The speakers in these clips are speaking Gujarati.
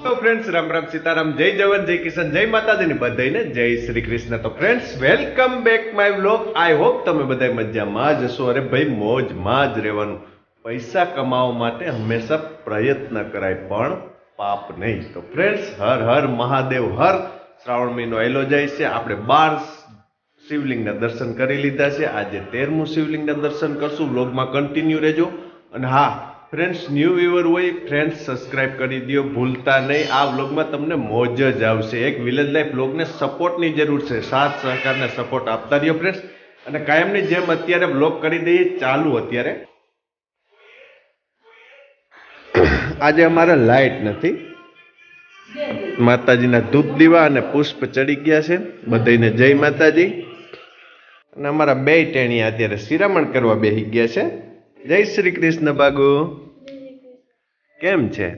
ફ્રેન્ડ્સ રામ રામ સીતારામ જય જવાન જય કિશન જય માતાજીને બધાને જય શ્રી કૃષ્ણ. તો friends welcome back my vlog I hope તમે બધા મજામાં જ હશો. અરે ભાઈ, મોજમાં જ રહેવાનું. પૈસા કમાવા માટે હંમેશા પ્રયત્ન કરાય, પણ પાપ નહીં. તો ફ્રેન્ડ્સ હર હર મહાદેવ, હર શ્રાવણ મહિનો આવેલો જાય છે. આપણે બાર શિવલિંગના દર્શન કરી લીધા છે. આજે તેરમું શિવલિંગના દર્શન કરશું. વ્લોગમાં કન્ટિન્યુ રહેજો. અને હા ફ્રેન્ડ્સ ન્યૂ વ્યુઅર હોય ફ્રેન્ડ્સ સબસ્ક્રાઇબ કરી દો ભૂલતા નહીં. આ વ્લોગમાં તમને મોજ જ આવશે. એક વિલેજ લાઈફ વ્લોગને સપોર્ટની જરૂર છે. સાથ, સહકારને સપોર્ટ આપતા રહ્યો ફ્રેન્ડ્સ અને કાયમની જેમ અત્યારે વ્લોગ કરી દઈએ, ચાલુ અત્યારે. આજે અમારે લાઇટ નથી. માતાજીના ધૂપ દીવા અને પુષ્પ ચડી ગયા છે. બધાને જય માતાજી. અને અમારા બે ટેણીયા અત્યારે શિરામણ કરવા બેસી ગયા છે. જય શ્રી કૃષ્ણ બાગુ કેમ છે?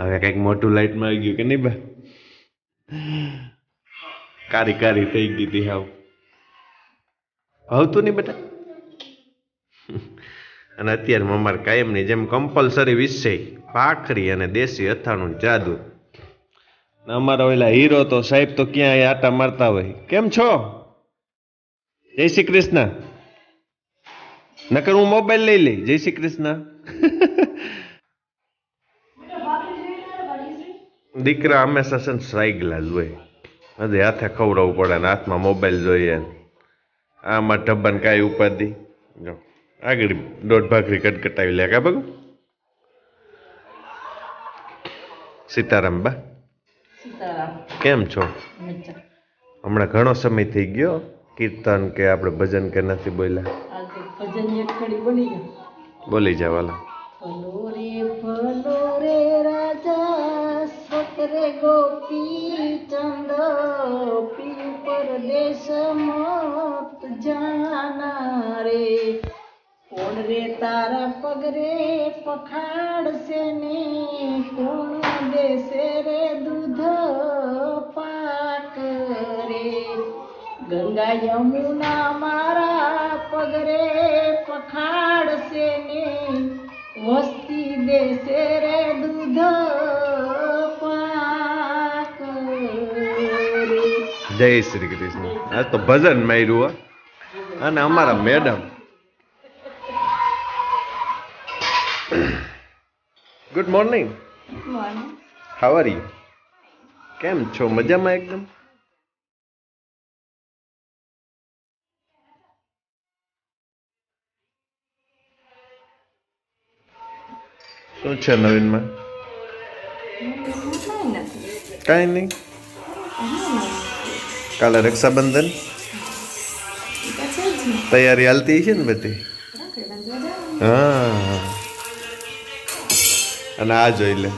હવે કંઈક મોટું લાઈટમાં આવી ગયું કે નહીં બા? કારી કારી થઈ ગઈ હતી હાવ. ભાવતું નહીં બેટા? અને અત્યારે અમારે કાયમની જેમ કમ્પલસરી વિષય, ભાખરી અને દેશી અથાણું જાદુ. અમારા ઓલા હીરો તો સાહેબ તો ક્યાં આટા મારતા હોય. કેમ છો? જય શ્રી કૃષ્ણ. નકર હું મોબાઈલ લઈ લઈ. જય શ્રી કૃષ્ણ. દીકરા હંમેશા છે ને સાયગલા જ હોય. હજી હાથે ખવડાવવું પડે ને હાથમાં મોબાઈલ જોઈએ આમાં ઢબ્બાને કાંઈ ઉપાધિ. જો આગળ દોઢ ભાખરી કટકટાવી લે કા બગુ સીતારામ બા. કેમ છો? હમણાં ઘણો સમય થઈ ગયો. કીર્તન કે આપણે ભજન કે નથી બોલ્યા? આજે ભજન એક કડી બોલી ગયો. બોલી જવાલા ભલો રે ભલો રે રાજા સકરે ગોપી ચંદ પી પરદેશ મત જાના રે. કોણ રે તારા પગરે પખાડશે ને? કોણ દેશે રે દૂધ પાક રે? ગંગા યમુના મારા પગરે પખાડશે ને વસ્તી દેશે રે દૂધ જય શ્રી કૃષ્ણ. આ તો ભજન માર્યું હો. અને અમારા madam. Good morning how are you કેમ છો? મજામાં એકદમ? શું છે નવીનમાં? કાંઈ નહીં. કાલે રક્ષાબંધન. તૈયારી હાલતી છે ને બધી? હા. અને આ જોઈ લે.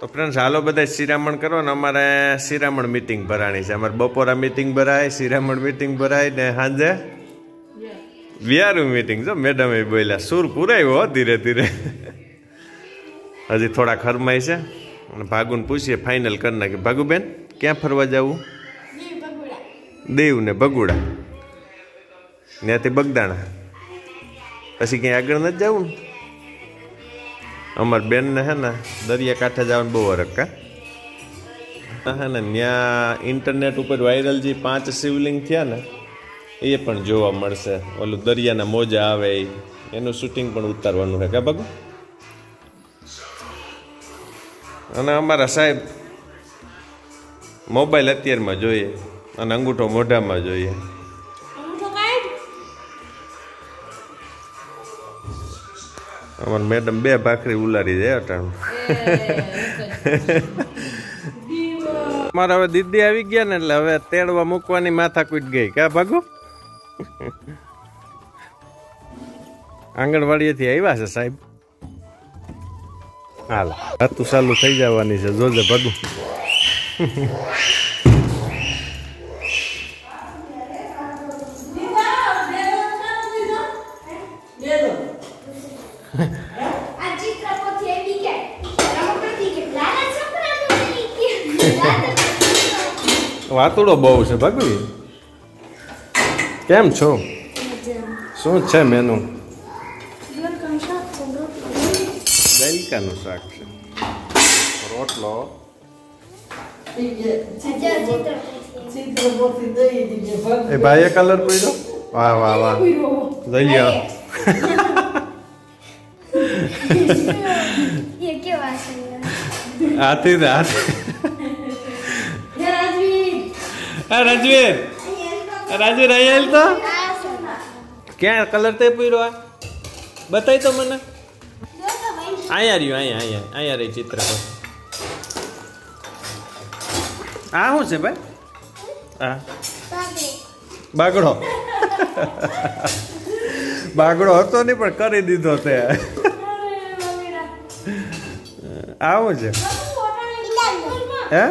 તો ફ્રેન્ડ્સ હાલો બધા શિરામણ કરો ને અમારે શિરામણ મીટિંગ ભરાણી છે. અમારે બપોરા મીટિંગ ભરાય શિરામણ મીટિંગ ભરાય ને સાંજે વિયારું મીટિંગ જો મેડમ એ બોલ્યા સુર પુરાયો હો ધીરે ધીરે. હજી થોડા ખરમાય છે. અને ભાગુને પૂછીએ ફાઇનલ કરી નાખીએ ભાગુબેન, ક્યાં ફરવા જવું? દેવ ને બગુડા ત્યાંથી બગદાણા. પછી ક્યાંય આગળ નથી જવું ને? અમાર બેનને હે ને દરિયા કાંઠે જવાનું બહુ અરકા કા હે ને ત્યાં ઇન્ટરનેટ ઉપર વાયરલ જે પાંચ શિવલિંગ થયા ને, એ પણ જોવા મળશે. ઓલું દરિયાના મોજા આવે. એનું શૂટિંગ પણ ઉતારવાનું છે કા બગુ અને અમારા સાહેબ મોબાઈલ અત્યારમાં જોઈએ અને અંગૂઠો મોઢામાં જોઈએ. અમાર મેડમ બે ભાખરી ઉલારી જાય અટાણ. મારા હવે દીદી આવી ગયા ને એટલે હવે તેડવા મૂકવાની માથા કૂટ ગઈ. કા ભાગુ? આંગણવાડીએથી આવ્યા છે સાહેબ? હાલ. હતું ચાલુ થઈ જવાની છે. જોજે ભાગુ. વાતુડો બહુ છે ભગવી. કેમ છો? શું છે મેનુ ગલકાનું શાક છે રોટલો એ ભાઈએ કલર પૂર્યો વાહ વાહ વાહ લઈ લ્યો હાથી હા રાજવીર રાજવીર અહીંયા તો ક્યાં કલર તે પૂર્યો આ બતાય તો મને અહીંયા રહ્યું અહીંયા અહીંયા. અહીંયા રહી ચિત્ર પર. આ શું છે ભાઈ? હા બાગડો. બાગડો હતો નહીં પણ કરી દીધો તે. આવું છે? હે?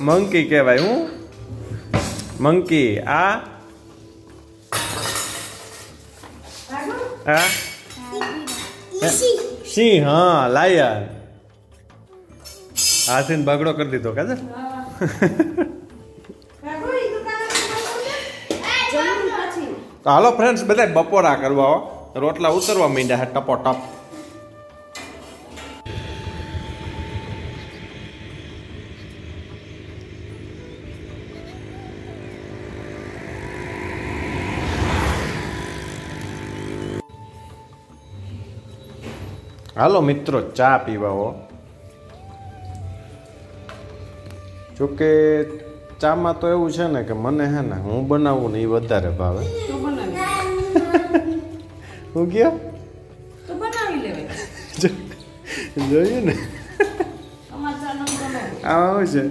મંકી કહેવાય હું? મંકી આ? હા? સિંહ હા લાયર હાથીને બગડો કરી દીધો કાજર હાલો ફ્રેન્ડ્સ બધા બપોરા કરવા રોટલા ઉતરવા માંડ્યા ટપો ટપ હાલો મિત્રો ચા પીવા હો જોકે ચામાં તો એવું છે ને કે મને હે ને હું બનાવું ને એ વધારે ભાવે. હું ગયો? જોયું ને. આવું છે.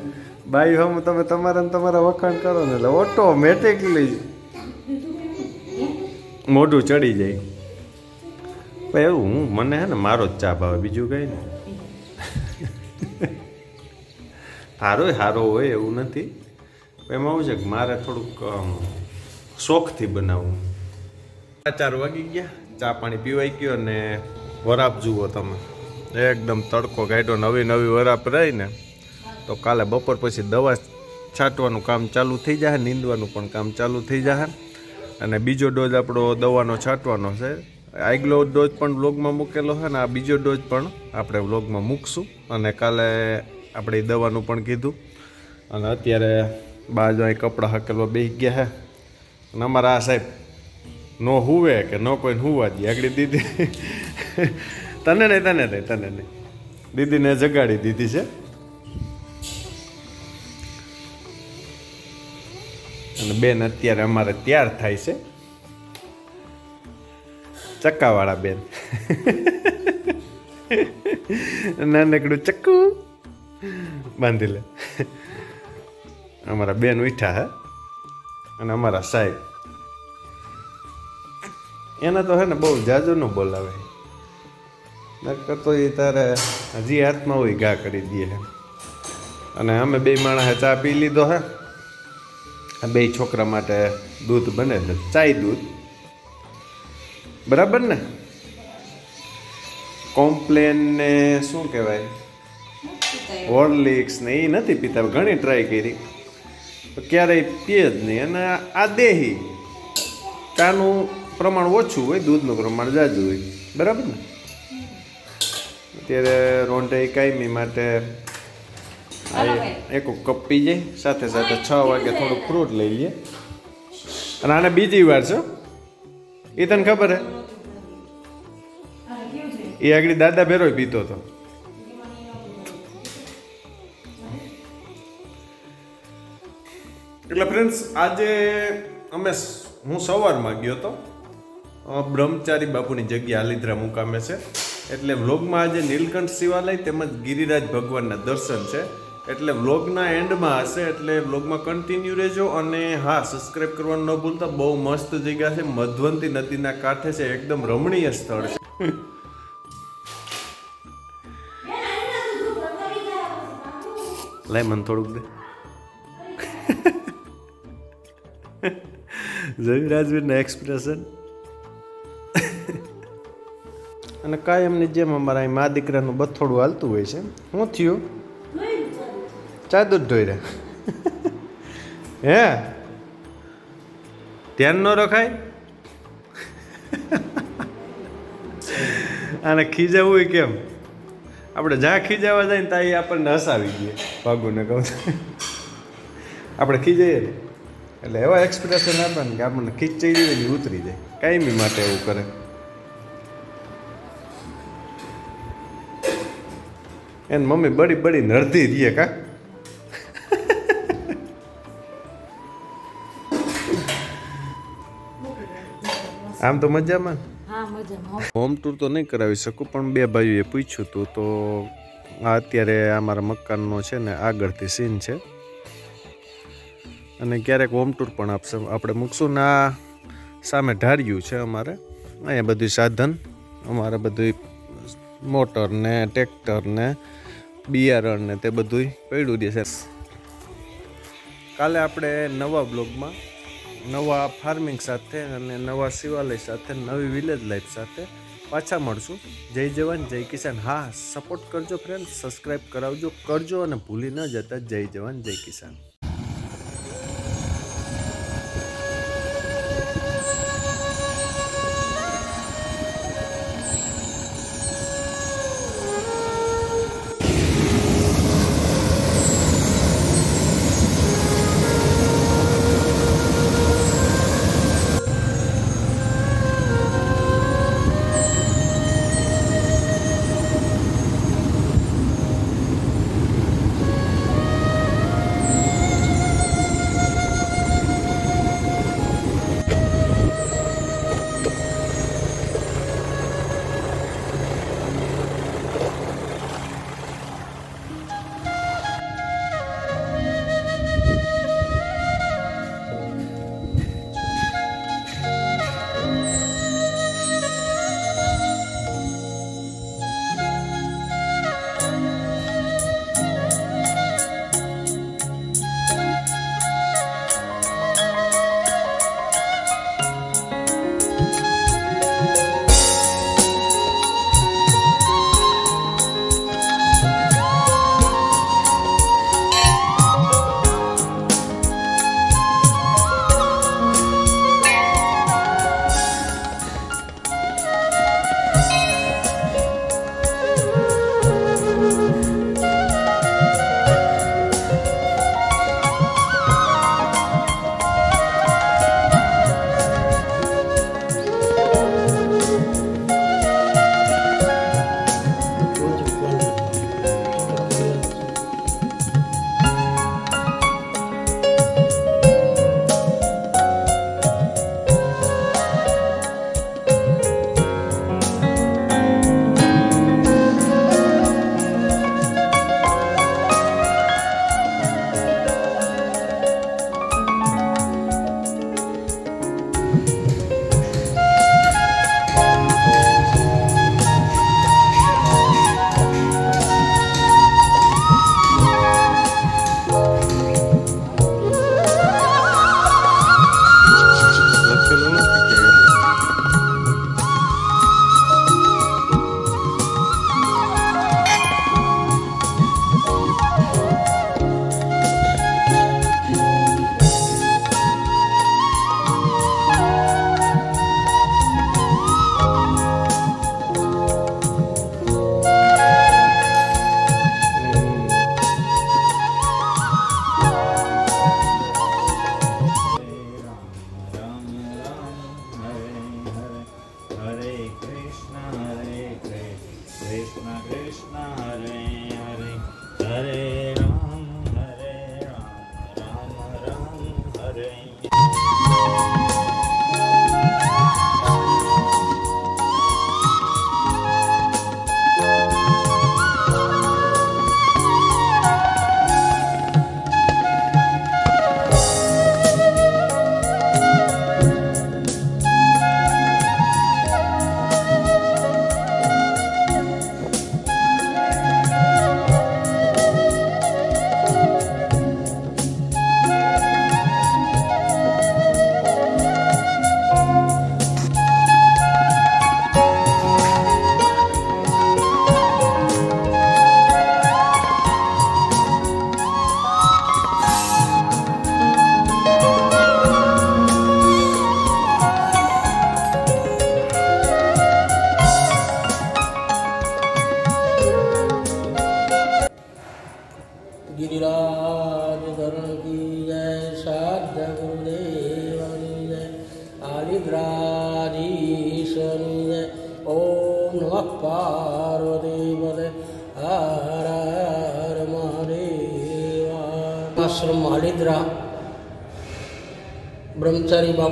ભાઈ હમ તમે તમારા ને તમારા વખાણ કરો ને એટલે ઓટોમેટિકલી મોઢું ચડી જાય. પણ એવું, હું, મને હે ને મારો જ ચા ભાવે, બીજું કઈ નહીં. સારો સારો હોય એવું નથી. એમાં શું છે કે મારે થોડુંક શોખથી બનાવવું ચાર વાગી ગયા, ચા પાણી પીવાઈ ગયો અને વરાપ જુઓ તમે. એકદમ તડકો કાઢ્યો, નવી નવી વરાપ રહી ને. તો કાલે બપોર પછી દવા છાંટવાનું કામ ચાલુ થઈ જાય નીંદવાનું પણ કામ ચાલુ થઈ જાય અને બીજો ડોઝ આપણો દવાનો છાંટવાનો છે. આગલો ડોઝ પણ વ્લોગમાં મૂકેલો છે ને આ બીજો ડોઝ પણ આપણે વ્લોગમાં મૂકશું. અને કાલે આપણે દવાનું પણ કીધું. અને અત્યારે બાજુ અહીં કપડાં હકેલવા બેસી ગયા છે. અને અમારા આ સાહેબ નો હુવે કે નો કોઈને હુવા દે. આગળ દીદી તને નહીં તને નહીં તને નહીં. દીદીને જગાડી દીધી છે. અને બેન અત્યારે અમારે તૈયાર થાય છે. ચક્કાવાળા બેન. નાનકડું ચક્કુ. બાંધી લે. અમારા બેન ઉઠ્યા હે. અને અમારા સાહેબ. એને તો હે ને બહુ જાજો ન બોલાવે. નકર તો એ તારે હજી હાથમાં હોય ઘા કરી દે હે. અને અમે બે માણસે ચા પી લીધો હે. બે છોકરા માટે દૂધ બને ચાય દૂધ. બરાબર ને? કોમ્પ્લેન ને શું કહેવાય? હોર્લિક્સ ને એ નથી પીતા ઘણી ટ્રાય કરી. ક્યારેય પીએ જ નહીં. અને આ દેહી. ચાનું પ્રમાણ ઓછું હોય, દૂધનું પ્રમાણ જાજુ હોય. બરાબર ને? અત્યારે રોંઢે કાયમી માટે એક કપ પી જાય સાથે સાથે છ વાગે થોડુંક ફ્રૂટ લઈ લઈએ. અને આને બીજી વાર છે એ તને ખબર હે? એ આગળ દાદા ભેરોય પીતો હતો. એટલે ફ્રેન્ડ્સ આજે અમે હું સવારમાં ગયો હતો. બ્રહ્મચારી બાપુની જગ્યા આલિદ્રા મુકામે છે. એટલે વ્લોગમાં આજે નીલકંઠ શિવાલય તેમજ ગિરિરાજ ભગવાનના દર્શન છે. એટલે વ્લોગના એન્ડમાં હશે, એટલે વ્લોગમાં કન્ટિન્યુ રહેજો અને હા સબસ્ક્રાઇબ કરવાનું ન ભૂલતા. બહુ મસ્ત જગ્યા છે. મધવંતી નદીના કાંઠે છે. એકદમ રમણીય સ્થળ છે. લાય મને થોડુંક દે. જવી રાજવીરના એક્સપ્રેશન અને કાયમની જેમ અમારા મા દીકરાનું બથોડું હાલતું હોય છે. શું થયું? ચા દૂધ ધોઈ રહ્યા હે? ધ્યાન ન રખાય? આને ખીજાવું હોય કેમ? આપણે જ્યાં ખીજાવા જાય ને ત્યાં આપણને હસાવી દઈએ ભાગુને કહું. આપણે ખીજાઈએ ને. એટલે એવા એક્સપ્રેશન આપે ને કે આપણને ખીચાઈ જાય ને ઉતરી જાય. કાયમી માટે એવું કરે. એને મમ્મી બળી બળી નડધી રહીએ કા? આમ તો મજામાં? હોમ ટૂર તો નહીં કરાવી શકું પણ બે ભાઈઓએ પૂછ્યું હતું તો આ અત્યારે અમારા મકાનનો છે ને આગળથી સીન છે. અને ક્યારેક હોમ ટૂર પણ આપશે. આપણે મૂકશું ને આ સામે ઢાર્યું છે અમારે. અહીંયા બધું સાધન અમારે બધું મોટર ને ટ્રેક્ટર ને બિયારણ ને તે બધું પડ્યું દેશે. છે કાલે આપણે નવા બ્લોગમાં નવા ફાર્મિંગ સાથે અને નવા શિવાલય સાથે, નવી વિલેજ લાઈફ સાથે પાછા મળશું. જય જવાન, જય કિસાન. હા સપોર્ટ કરજો ફ્રેન્ડ સબસ્ક્રાઈબ કરાવજો, કરજો અને ભૂલી ન જતા. જય જવાન, જય કિસાન.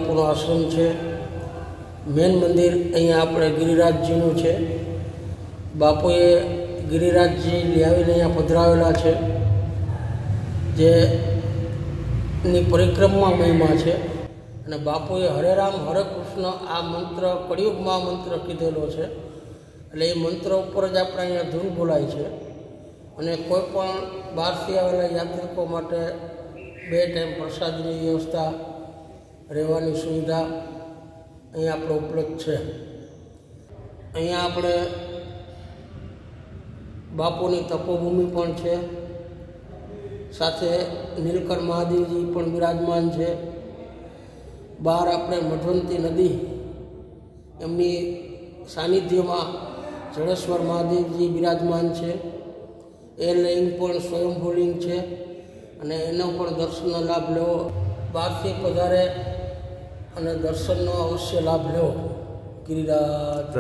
બ્રહ્મચારી આશ્રમ છે. મેન મંદિર અહીંયા આપણે ગિરિરાજજીનું છે. બાપુએ ગિરિરાજજી લાવીને અહીંયા પધરાવેલા છે. જે ની પરિક્રમા મહિમા છે. અને બાપુએ હરે રામ, હરે કૃષ્ણ આ મંત્ર કળિયુગમાં મંત્ર કીધેલો છે. એટલે એ મંત્ર ઉપર જ આપણે અહીંયા ધૂન બોલાય છે. અને કોઈ પણ બહારથી આવેલા યાત્રિકો માટે બે ટાઈમ પ્રસાદની વ્યવસ્થા રહેવાની સુવિધા અહીંયા આપણે ઉપલબ્ધ છે. અહીંયા આપણે બાપુની તપોભૂમિ પણ છે. સાથે નીલકર મહાદેવજી પણ બિરાજમાન છે. બહાર આપણે મઢવંતી નદી, એમની સાનિધ્યમાં જડેશ્વર મહાદેવજી બિરાજમાન છે. એ લિંગ પણ સ્વયંભૂ લિંગ છે અને એનો પણ દર્શનનો લાભ લેવો. બહારથી પધારે અને દર્શનનો અવશ્ય લાભ લો. ગિરિરાજ.